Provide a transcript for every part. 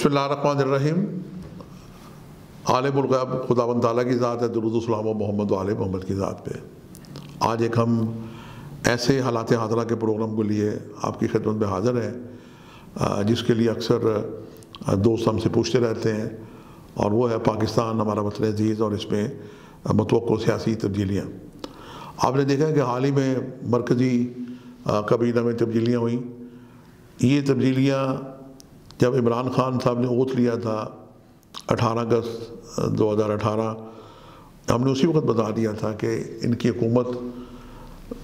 بسم اللہ الرحمن الرحیم۔ عالم الغیب خدا و تعالیٰ کی ذات ہے، درود السلام و محمد و عالم محمد کی ذات پہ۔ آج ایک ہم ایسے حالات حاضرہ کے پروگرام کو لیے آپ کی خدمت میں حاضر ہیں جس کے لیے اکثر دوست ہم سے پوچھتے رہتے ہیں۔ اور وہ ہے پاکستان، ہمارا وطن عزیز اور اس میں متوقع سیاسی تبدیلیاں۔ آپ نے دیکھا کہ حال ہی میں مرکزی کابینہ میں تبدیلیاں ہوئیں۔ یہ تبدیلیاں جب عمران خان صاحب نے اوت لیا تھا اٹھارہ اگست دو ہزار اٹھارہ، ہم نے اسی وقت بتا دیا تھا کہ ان کی حکومت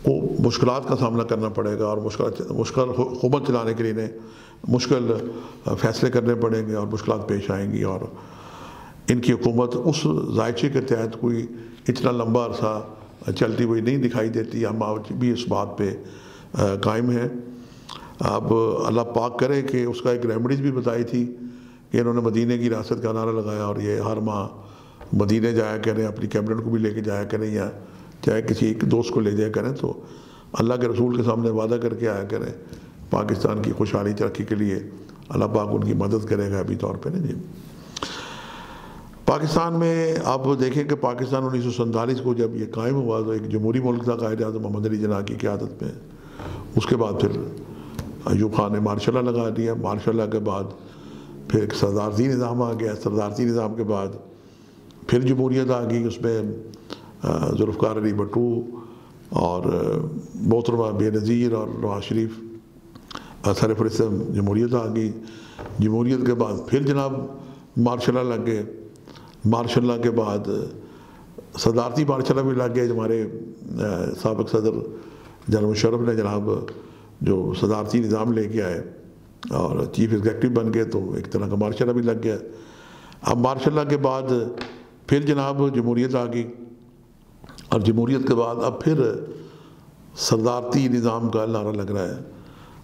کو مشکلات کا سامنا کرنا پڑے گا اور مشکل مشکل حکومت چلانے کے لیے انہیں مشکل فیصلے کرنے پڑیں گے اور مشکلات پیش آئیں گی اور ان کی حکومت اس ذائچے کے تحت کوئی اتنا لمبا عرصہ چلتی ہوئی نہیں دکھائی دیتی، ہم آج بھی اس بات پہ قائم ہیں۔ اب اللہ پاک کرے کہ اس کا ایک ریمڈیز بھی بتائی تھی کہ انہوں نے مدینہ کی ریاست کا نعرہ لگایا اور یہ ہر ماہ مدینہ جایا کریں، اپنی کیبنٹ کو بھی لے کے جایا کریں یا چاہے کسی ایک دوست کو لے جایا کریں تو اللہ کے رسول کے سامنے وعدہ کر کے آیا کریں پاکستان کی خوشحالی، ترقی کے لیے۔ اللہ پاک ان کی مدد کرے گا ابھی طور پہ نا جی۔ پاکستان میں آپ دیکھیں کہ پاکستان انیس سو سنتالیس کو جب یہ قائم ہوا تو ایک جمہوری ملک تھا، قائد اعظم محمد علی جناح کی قیادت میں۔ اس کے بعد پھر ایوب خان نے مارشل اللہ لگا دیا۔ مارشل اللہ کے بعد پھر ایک صدارتی نظام آ گیا۔ صدارتی نظام کے بعد پھر جمہوریت آ گئی اس میں ذوالفقار علی بٹو اور محترمہ بے نظیر اور نواز شریف۔ سر فرسم جمہوریت آ گئی۔ جمہوریت کے بعد پھر جناب مارشل اللہ لگ گئے مارشل اللہ کے بعد صدارتی مارشل اللہ بھی لگ گئے۔ ہمارے سابق صدر جنرل مشرف نے جناب جو صدارتی نظام لے کے آئے اور چیف ایگزیکٹو بن گئے تو ایک طرح کا مارشل بھی لگ گیا۔ اب مارشل اللہ کے بعد پھر جناب جمہوریت آ گئی اور جمہوریت کے بعد اب پھر صدارتی نظام کا نعرہ لگ رہا ہے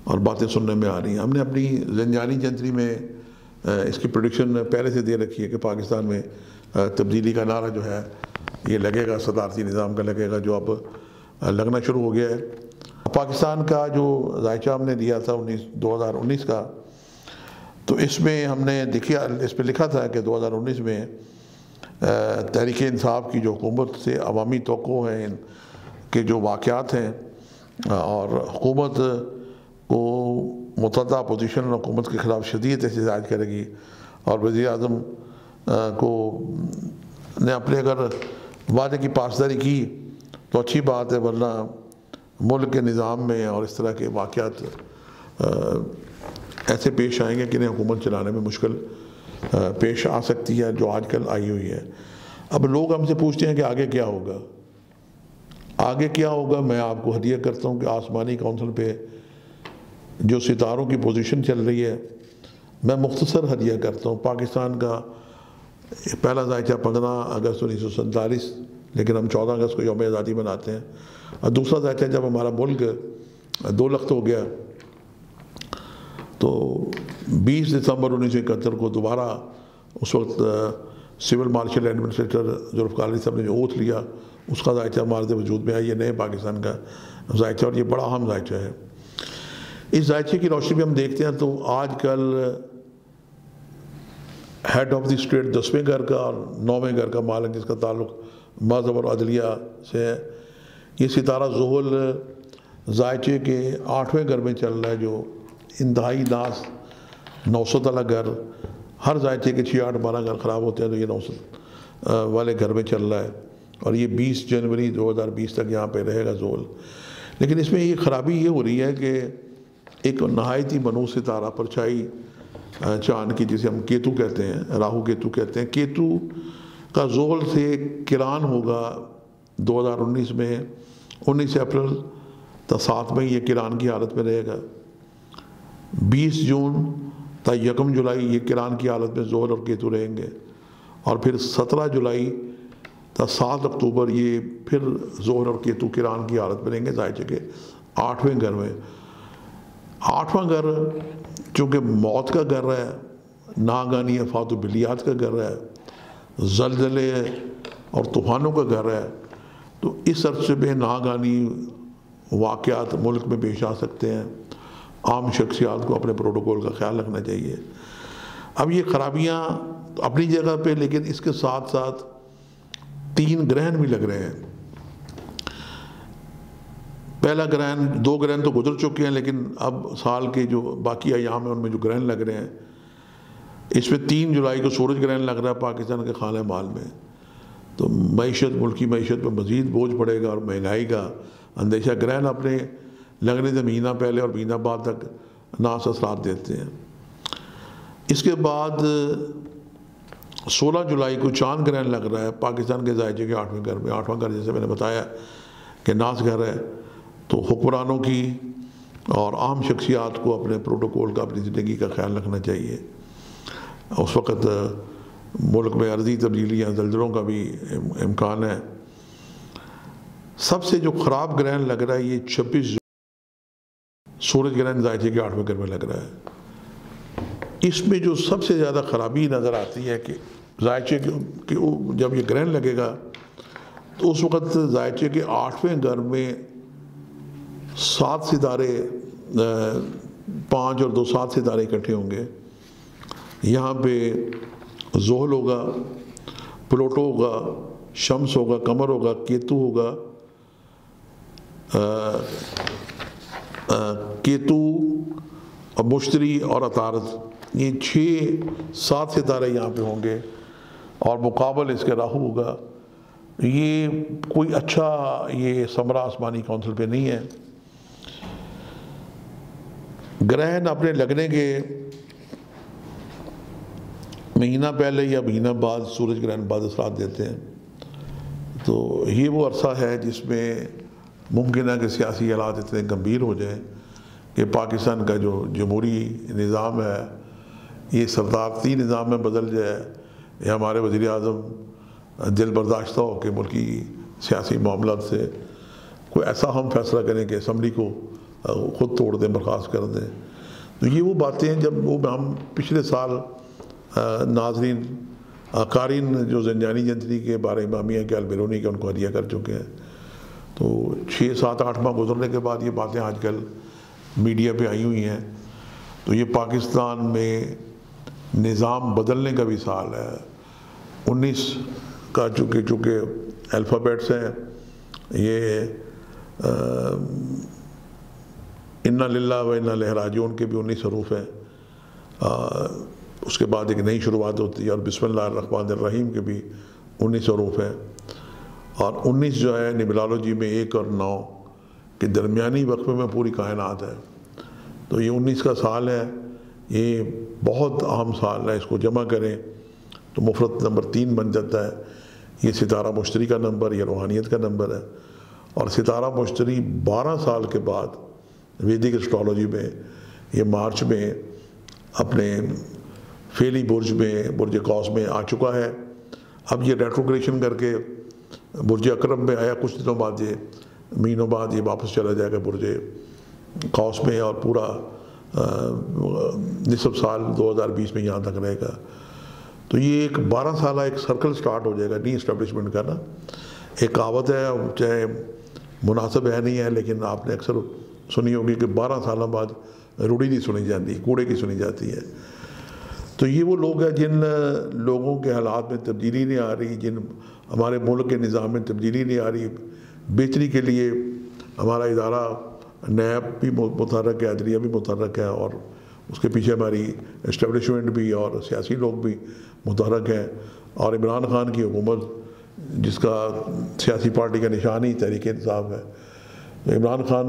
اور باتیں سننے میں آ رہی ہیں۔ ہم نے اپنی زنجانی جنتری میں اس کی پروڈکشن پہلے سے دے رکھی ہے کہ پاکستان میں تبدیلی کا نعرہ جو ہے، یہ لگے گا، صدارتی نظام کا لگے گا جو اب لگنا شروع ہو گیا ہے۔ پاکستان کا جو ذائچہ ہم نے دیا تھا انیس دو ہزار انیس کا، تو اس میں ہم نے دکھیا اس پہ لکھا تھا کہ دو ہزار انیس میں تحریک انصاف کی جو حکومت سے عوامی توقع ہیں، کہ جو واقعات ہیں، اور حکومت کو متحدہ اپوزیشن اور حکومت کے خلاف شدید احتجاج کرے گی، اور وزیر اعظم کو نے اپنے اگر وعدے کی پاسداری کی تو اچھی بات ہے، ورنہ ملک کے نظام میں اور اس طرح کے واقعات ایسے پیش آئیں گے کہ انہیں حکومت چلانے میں مشکل پیش آ سکتی ہے جو آج کل آئی ہوئی ہے۔ اب لوگ ہم سے پوچھتے ہیں کہ آگے کیا ہوگا؟ آگے کیا ہوگا؟ میں آپ کو ہدیہ کرتا ہوں کہ آسمانی کونسل پہ جو ستاروں کی پوزیشن چل رہی ہے، میں مختصر ہدیہ کرتا ہوں۔ پاکستان کا پہلا ذائچہ پندرہ اگست انیس سو سنتالیس لیکن ہم چودہ اگست کو یوم آزادی مناتے ہیں۔ اور دوسرا ذائقہ جب ہمارا ملک دو لخت ہو گیا، تو بیس دسمبر انیس سو اکہتر کو دوبارہ اس وقت civil martial administrator Zulfiqar Ali صاحب نے جو اوتھ لیا، اس کا ذائچہ ہمارے وجود میں ہے یہ نئے پاکستان کا ذائچہ اور یہ بڑا اہم ذائچہ ہے۔ اس ذائچے کی روشنی میں ہم دیکھتے ہیں تو آج کل ہیڈ آف دی اسٹیٹ دسویں گھر کا اور نویں گھر کا مالک، جس کا تعلق مذہب اور عدلیہ سے ہے۔ یہ ستارہ زحل ذائچے کے آٹھویں گھر میں چل رہا ہے جو انتہائی ناس نوسط والا گھر۔ ہر ذائچے کے چھ آٹھ بارہ گھر خراب ہوتے ہیں تو یہ نوسط والے گھر میں چل رہا ہے۔ اور یہ بیس جنوری دو ہزار بیس تک یہاں پہ رہے گا زول لیکن اس میں یہ خرابی یہ ہو رہی ہے کہ ایک نہایتی منو ستارہ پرچائی چاند کی جسے ہم کیتو کہتے ہیں، راہو کیتو کہتے ہیں۔ کیتو کا زول سے کران ہوگا دو ہزار انیس میں، انیس اپریل تا سات میں یہ کران کی حالت میں رہے گا۔ بیس جون تا یکم جولائی یہ کران کی حالت میں زول اور کیتو رہیں گے۔ اور پھر سترہ جولائی تا سات اکتوبر یہ پھر زہر اور کیتو کران کی حالت میں رہیں گے۔ ظاہر کے آٹھویں گھر میں۔ آٹھواں گھر چونکہ موت کا گھر ہے، ناگانی افات و بلیات کا گھر ہے، زلزلے اور طوفانوں کا گھر ہے تو اس عرصے میں ناگانی واقعات ملک میں پیش آ سکتے ہیں۔ عام شخصیات کو اپنے پروٹوکول کا خیال رکھنا چاہیے۔ اب یہ خرابیاں اپنی جگہ پہ، لیکن اس کے ساتھ ساتھ تین گرہن بھی لگ رہے ہیں۔ پہلا گرہن، دو گرہن تو گزر چکے ہیں، لیکن اب سال کے جو باقی ایام ہیں، ان میں جو گرہن لگ رہے ہیں، اس میں تین جولائی کو سورج گرہن لگ رہا ہے، پاکستان کے خانہ مال میں۔ تو معیشت ملکی معیشت پہ مزید بوجھ پڑے گا اور مہنگائی کا اندیشہ گرہن اپنے لگنے سے مہینہ پہلے اور مہینہ بعد تک ناس اثرات دیتے ہیں۔ اس کے بعد سولہ جولائی کو چاند گرہن لگ رہا ہے۔ پاکستان کے ذائچے کے آٹھویں گھر میں، آٹھواں گھر جیسے میں نے بتایا کہ ناس گھر ہے۔ تو حکمرانوں کی اور عام شخصیات کو اپنے پروٹوکول کا، اپنی زندگی کا خیال رکھنا چاہیے۔ اس وقت ملک میں عرضی تبدیلیاں زلزلوں کا بھی امکان ہے۔ سب سے جو خراب گرہن لگ رہا ہے یہ چھبیس سورج گرہن ذائچے کے آٹھویں گھر میں لگ رہا ہے۔ اس میں جو سب سے زیادہ خرابی نظر آتی ہے کہ ذائچے کے جب یہ گرہن لگے گا، تو اس وقت ذائچے کے آٹھویں گھر میں سات ستارے پانچ اور دو سات ستارے اکٹھے ہوں گے۔ یہاں پہ زحل ہوگا، پلوٹو ہوگا، شمس ہوگا کمر ہوگا، کیتو ہوگا کیتو مشتری اور اطارت یہ چھ سات ستارے یہاں پہ ہوں گے اور مقابل اس کے راہو ہوگا۔ یہ کوئی اچھا یہ سمرا آسمانی کونسل پہ نہیں ہے۔ گرہن اپنے لگنے کے مہینہ پہلے یا مہینہ بعد سورج گرہن بعد اثرات دیتے ہیں۔ تو یہ وہ عرصہ ہے جس میں ممکن ہے کہ سیاسی حالات اتنے گمبھیر ہو جائیں کہ پاکستان کا جو جمہوری نظام ہے، یہ سردارتی نظام میں بدل جائے، یا ہمارے وزیر اعظم دل برداشتہ ہو کہ ملکی سیاسی معاملات سے کوئی ایسا ہم فیصلہ کریں کہ اسمبلی کو خود توڑ دیں، برخاست کر دیں۔ تو یہ وہ باتیں ہیں جب وہ ہم پچھلے سال ناظرین قارین جو زنجانی جنتری کے بارے میں امی کے البیرونی کے ان کو ہدیہ کر چکے ہیں۔ تو چھ، سات، آٹھ ماہ گزرنے کے بعد یہ باتیں آج کل میڈیا پہ آئی ہوئی ہیں۔ تو یہ پاکستان میں نظام بدلنے کا بھی سال ہے۔ انیس کا چونکہ چونکہ الفابیٹس ہیں، یہ انا للہ و انا لہراجون کے بھی انیس حروف ہیں۔ اس کے بعد ایک نئی شروعات ہوتی ہے اور بسم اللہ الرحمن الرحیم کے بھی انیس حروف ہیں۔ اور انیس جو ہے نبلالوجی یعنی میں ایک اور نو کے درمیانی وقفے میں پوری کائنات ہے۔ تو یہ انیس کا سال ہے۔ یہ بہت اہم سال ہے۔ اس کو جمع کریں تو مفرت نمبر تین بن جاتا ہے۔ یہ ستارہ مشتری کا نمبر، یہ روحانیت کا نمبر ہے۔ اور ستارہ مشتری بارہ سال کے بعد ویدک اسٹرالوجی میں، یہ مارچ میں اپنے فیلی برج میں، برج کوس میں آ چکا ہے۔ اب یہ ریٹروگریشن کر کے برج اکرم میں آیا۔ کچھ دنوں بعد یہ، مہینوں بعد یہ واپس چلا جائے گا برج کوس میں اور پورا نصف سال دو ہزار بیس میں یہاں تک رہے گا۔ تو یہ ایک بارہ سالہ ایک سرکل سٹارٹ ہو جائے گا نی اسٹیبلشمنٹ کا نا ایک کہاوت ہے، چاہے مناسب ہے، نہیں ہے، لیکن آپ نے اکثر سنی ہوگی کہ بارہ سالوں بعد روڑی نہیں سنی جاتی، کوڑے کی سنی جاتی ہے۔ تو یہ وہ لوگ ہیں جن لوگوں کے حالات میں تبدیلی نہیں آ رہی، جن ہمارے ملک کے نظام میں تبدیلی نہیں آ رہی۔ بہتری کے لیے ہمارا ادارہ نیب بھی متحرک ہے، عدلیہ بھی متحرک ہے اور اس کے پیچھے ہماری اسٹیبلشمنٹ بھی اور سیاسی لوگ بھی متحرک ہیں۔ اور عمران خان کی حکومت، جس کا سیاسی پارٹی کا نشان ہی تحریک انصاف ہے۔ عمران خان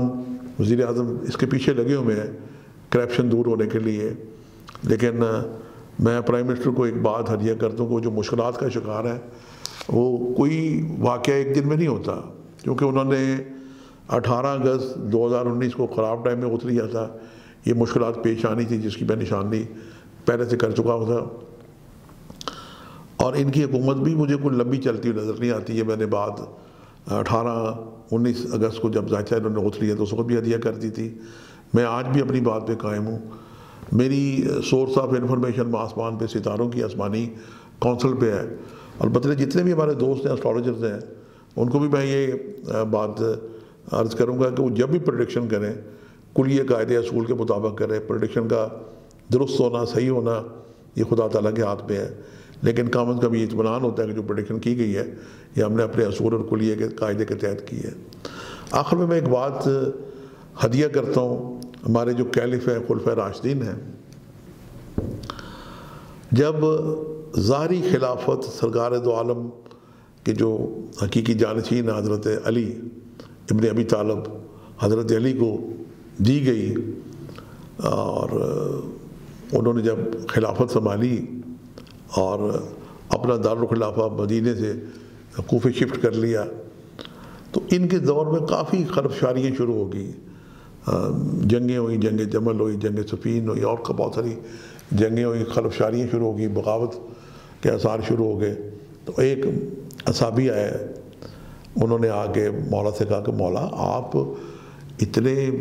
وزیر اعظم اس کے پیچھے لگے ہوئے ہیں کرپشن دور ہونے کے لیے۔ لیکن میں پرائم منسٹر کو ایک بات ہدیہ کرتا ہوں کہ جو مشکلات کا شکار ہے، وہ کوئی واقعہ ایک دن میں نہیں ہوتا۔ کیونکہ انہوں نے اٹھارہ اگست دو ہزار انیس کو خراب ٹائم میں اتر لیا تھا۔ یہ مشکلات پیش آنی تھی جس کی میں نشاندہی پہلے سے کر چکا ہوں تھا اور ان کی حکومت بھی مجھے کوئی لمبی چلتی ہوئی نظر نہیں آتی۔ ہے میں نے بات اٹھارہ انیس اگست کو جب ذائچہ انہوں نے اتر لیا تو اس کو بھی ہدیہ کر دی تھی۔ میں آج بھی اپنی بات پہ قائم ہوں۔ میری سورس آف انفارمیشن آسمان پہ ستاروں کی آسمانی کونسل پہ ہے۔ اور جتنے بھی ہمارے دوست ہیں اسٹرالوجرز ہیں، ان کو بھی میں یہ بات عرض کروں گا کہ وہ جب بھی پروڈکشن کریں کلیہ قاعدے اصول کے مطابق کریں پروڈکشن کا درست ہونا، صحیح ہونا یہ خدا تعالیٰ کے ہاتھ میں ہے۔ لیکن کم از کم یہ اطمینان ہوتا ہے کہ جو پروڈکشن کی گئی ہے، یہ ہم نے اپنے اصول اور کلیے کے قاعدے کے تحت کی ہے۔ آخر میں میں ایک بات ہدیہ کرتا ہوں۔ ہمارے جو کیلف ہیں، خلف راشدین ہیں۔ جب ظاہری خلافت سرکار دو عالم کے جو حقیقی جانشین حضرت علی ابن ابی طالب، حضرت علی کو دی گئی اور انہوں نے جب خلافت سنبھالی اور اپنا دارالخلافہ مدینے سے کوفے شفٹ کر لیا، تو ان کے دور میں کافی خرف شاریاں شروع ہو گئی جنگیں ہوئیں جنگ جمل ہوئی جنگ سفین ہوئی اور بہت ساری جنگیں ہوئی خلف شاریاں شروع ہو گئی بغاوت کے اثار شروع ہو گئے۔ تو ایک اصابی آئے، انہوں نے آ کے مولا سے کہا کہ مولا آپ اتنے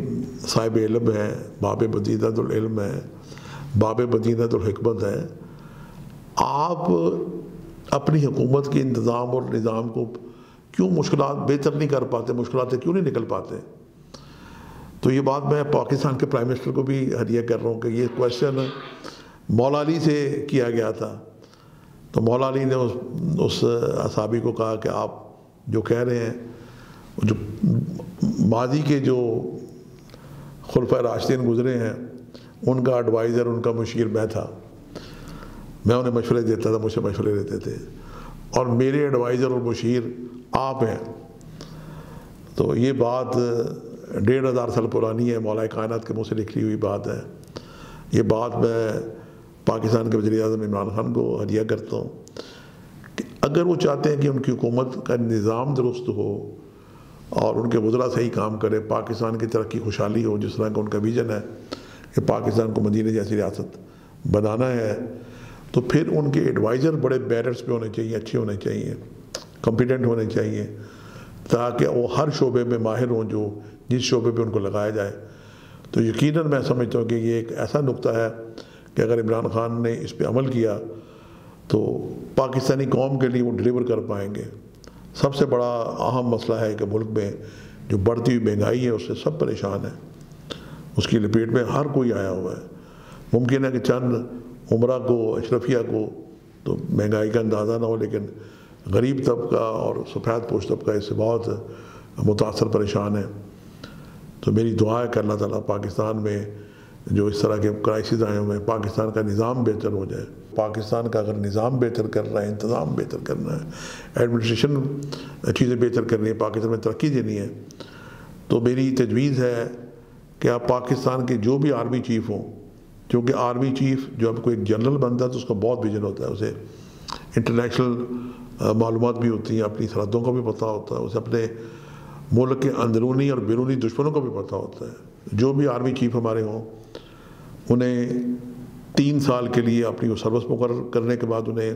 صاحب علم ہیں، باب بدیدت العلم ہیں، باب بدیدت الحکمت ہیں، آپ اپنی حکومت کے انتظام اور نظام کو کیوں مشکلات، بہتر نہیں کر پاتے مشکلات کیوں نہیں نکل پاتے؟ تو یہ بات میں پاکستان کے پرائم منسٹر کو بھی ہدیہ کر رہا ہوں کہ یہ کویشچن مولا علی سے کیا گیا تھا۔ تو مولا علی نے اس اس اصحابی کو کہا کہ آپ جو کہہ رہے ہیں، جو ماضی کے جو خلفۂ راشدین گزرے ہیں، ان کا ایڈوائزر ان کا مشیر میں تھا۔ میں انہیں مشورے دیتا تھا، مجھ سے مشورے دیتے تھے۔ اور میرے ایڈوائزر اور مشیر آپ ہیں۔ تو یہ بات ڈیڑھ ہزار سال پرانی ہے، مولا کائنات کے منہ سے لکھی ہوئی بات ہے۔ یہ بات میں پاکستان کے وزیر اعظم عمران خان کو ہدیہ کرتا ہوں کہ اگر وہ چاہتے ہیں کہ ان کی حکومت کا نظام درست ہو اور ان کے وزراء صحیح کام کرے، پاکستان کی ترقی خوشحالی ہو، جس طرح کا ان کا ویژن ہے کہ پاکستان کو مدینہ جیسی ریاست بنانا ہے، تو پھر ان کے ایڈوائزر بڑے بیررز پہ ہونے چاہیے، اچھے ہونے چاہیے، کمپیٹنٹ ہونے چاہیے، تاکہ وہ ہر شعبے میں ماہر ہوں جو جس شعبے پہ ان کو لگایا جائے۔ تو یقیناً میں سمجھتا ہوں کہ یہ ایک ایسا نقطہ ہے کہ اگر عمران خان نے اس پہ عمل کیا تو پاکستانی قوم کے لیے وہ ڈلیور کر پائیں گے۔ سب سے بڑا اہم مسئلہ ہے کہ ملک میں جو بڑھتی ہوئی مہنگائی ہے، اس سے سب پریشان ہیں۔ اس کی لپیٹ میں ہر کوئی آیا ہوا ہے۔ ممکن ہے کہ چند عمرہ کو، اشرفیہ کو تو مہنگائی کا اندازہ نہ ہو، لیکن غریب طبقہ اور سفید پوش طبقہ اس سے بہت متاثر پریشان ہے تو میری دعا ہے کہ اللہ تعالیٰ پاکستان میں جو اس طرح کے کرائسز آئے ہوئے ہیں پاکستان کا نظام بہتر ہو جائے۔ پاکستان کا اگر نظام بہتر کر رہا ہے، انتظام بہتر کرنا ہے ایڈمنسٹریشن چیزیں بہتر کرنی ہے، پاکستان میں ترقی دینی ہے، تو میری تجویز ہے کہ آپ پاکستان کے جو بھی آرمی چیف ہوں، کیونکہ آرمی چیف جو اب کوئی جنرل بنتا ہے تو اس کا بہت ویژن ہوتا ہے، اسے انٹرنیشنل معلومات بھی ہوتی ہیں، اپنی سرحدوں کا بھی پتہ ہوتا ہے، اسے اپنے ملک کے اندرونی اور بیرونی دشمنوں کا بھی پتہ ہوتا ہے۔ جو بھی آرمی چیف ہمارے ہوں، انہیں تین سال کے لیے اپنی وہ سروس مقرر کرنے کے بعد انہیں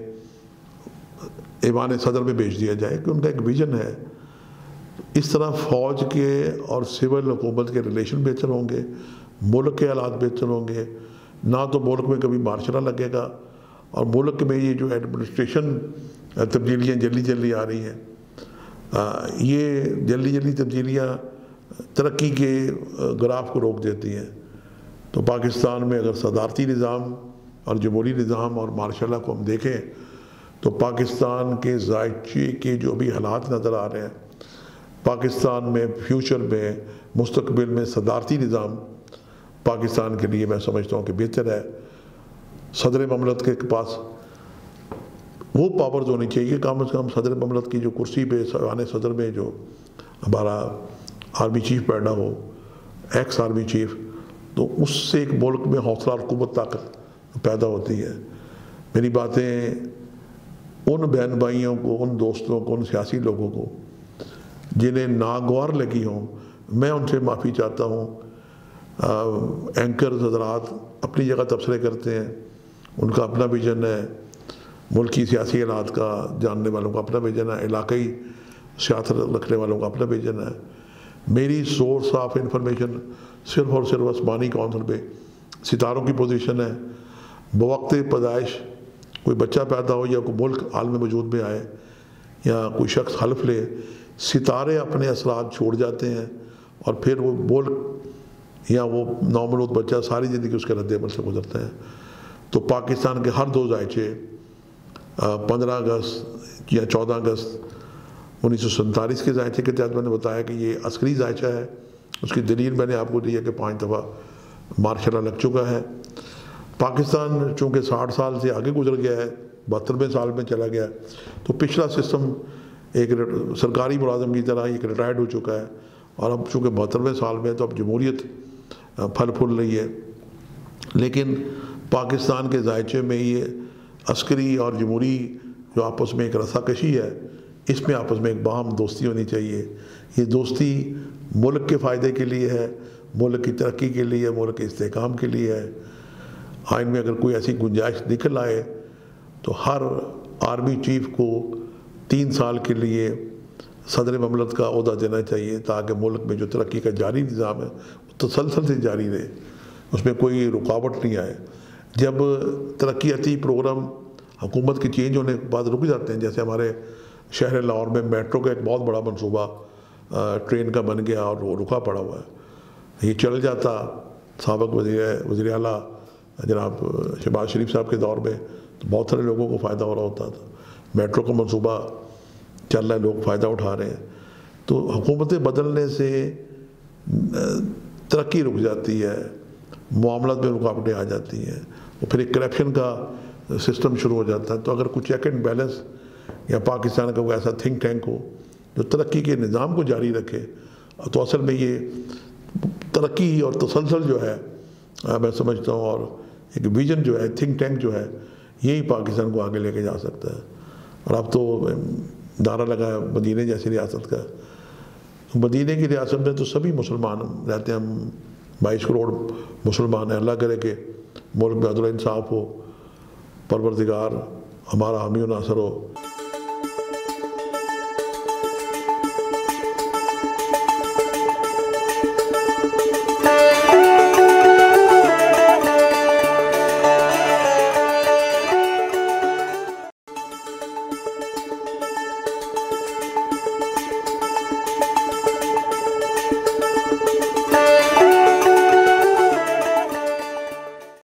ایوان صدر میں بھیج دیا جائے کہ ان کا ایک ویژن ہے۔ اس طرح فوج کے اور سول حکومت کے ریلیشن بہتر ہوں گے، ملک کے حالات بہتر ہوں گے۔ نہ تو ملک میں کبھی مارشلہ لگے گا۔ اور ملک میں یہ جو ایڈمنسٹریشن تبدیلیاں جلدی جلدی آ رہی ہیں یہ جلدی جلدی تبدیلیاں ترقی کے گراف کو روک دیتی ہیں۔ تو پاکستان میں اگر صدارتی نظام اور جمہوری نظام اور مارشلہ کو ہم دیکھیں، تو پاکستان کے ذائچے کے جو بھی حالات نظر آ رہے ہیں، پاکستان میں فیوچر میں، مستقبل میں صدارتی نظام پاکستان کے لیے میں سمجھتا ہوں کہ بہتر ہے۔ صدر مملت کے پاس وہ پاورز ہونی چاہیے کم از کم صدر مملت کی جو کرسی پہ سوان صدر میں جو ہمارا آرمی چیف بیٹھا ہو، ایکس آرمی چیف، تو اس سے ایک ملک میں حوصلہ اور قوت، طاقت پیدا ہوتی ہے۔ میری باتیں ان بہن بھائیوں کو، ان دوستوں کو، ان سیاسی لوگوں کو، جنہیں ناگوار لگی ہوں، میں ان سے معافی چاہتا ہوں۔ اینکرز حضرات اپنی جگہ تبصرے کرتے ہیں، ان کا اپنا ویژن ہے۔ ملکی سیاسی حالات کا جاننے والوں کا اپنا ویژن ہے، علاقائی سیاست رکھنے والوں کا اپنا ویژن ہے۔ میری سورس آف انفارمیشن صرف اور صرف عثمانی کونسل پہ ستاروں کی پوزیشن ہے۔ بوقت پیدائش کوئی بچہ پیدا ہو یا کوئی ملک عالم وجود میں آئے یا کوئی شخص حلف لے، ستارے اپنے اثرات چھوڑ جاتے ہیں اور پھر وہ ملک یا وہ نومولود بچہ ساری زندگی اس کے رد عمل سے گزرتا ہے تو پاکستان کے ہر دو ذائچے پندرہ اگست یا چودہ اگست انیس سو سنتالیس کے ذائچے کے تحت میں نے بتایا کہ یہ عسکری ذائچہ ہے۔ اس کی دلیل میں نے آپ کو دی ہے کہ پانچ دفعہ مارشلہ لگ چکا ہے۔ پاکستان چونکہ ساٹھ سال سے آگے گزر گیا ہے، بہترویں سال میں چلا گیا ہے تو پچھلا سسٹم ایک سرکاری ملازم کی طرح ایک ریٹائرڈ ہو چکا ہے۔ اور اب چونکہ بہترویں سال میں تو اب جمہوریت پھل پھول رہی ہے۔ لیکن پاکستان کے ذائچے میں یہ عسکری اور جمہوری جو آپس میں ایک رسا کشی ہے، اس میں آپس میں ایک باہم دوستی ہونی چاہیے۔ یہ دوستی ملک کے فائدے کے لیے ہے، ملک کی ترقی کے لیے، ملک کے استحکام کے لیے ہے۔ آئین میں اگر کوئی ایسی گنجائش نکل آئے تو ہر آرمی چیف کو تین سال کے لیے صدر مملت کا عہدہ دینا چاہیے تاکہ ملک میں جو ترقی کا جاری نظام ہے، وہ تسلسل سے جاری رہے۔ اس میں کوئی رکاوٹ نہیں آئے۔ جب ترقیاتی پروگرام، حکومت کی چینج ہونے کے بعد رک جاتے ہیں، جیسے ہمارے شہر لاہور میں میٹرو کا ایک بہت بڑا منصوبہ ٹرین کا بن گیا اور وہ رکا پڑا ہوا ہے۔ یہ چل جاتا سابق وزیر وزیر اعلیٰ، جناب شہباز شریف صاحب کے دور میں تو بہت سارے لوگوں کو فائدہ ہو رہا ہوتا تھا۔ میٹرو کا منصوبہ چل رہا ہے، لوگ فائدہ اٹھا رہے ہیں۔ تو حکومتیں بدلنے سے ترقی رک جاتی ہے، معاملات میں رکاوٹیں آ جاتی ہیں۔ پھر ایک کرپشن کا سسٹم شروع ہو جاتا ہے۔ تو اگر کچھ چیک اینڈ بیلنس یا پاکستان کا کوئی ایسا تھنک ٹینک ہو جو ترقی کے نظام کو جاری رکھے، تو اصل میں یہ ترقی اور تسلسل جو ہے، میں سمجھتا ہوں، اور ایک ویژن جو ہے تھنک ٹینک جو ہے، یہی پاکستان کو آگے لے کے جا سکتا ہے۔ اور اب تو دارہ لگا ہے مدینہ جیسی ریاست کا۔ مدینہ کی ریاست میں تو سبھی مسلمان رہتے ہیں۔ ہم بائیس کروڑ مسلمان ہیں۔ اللہ کرے کہ ملک میں عدل انصاف ہو پروردگار ہمارا حامی و ناصر ہو۔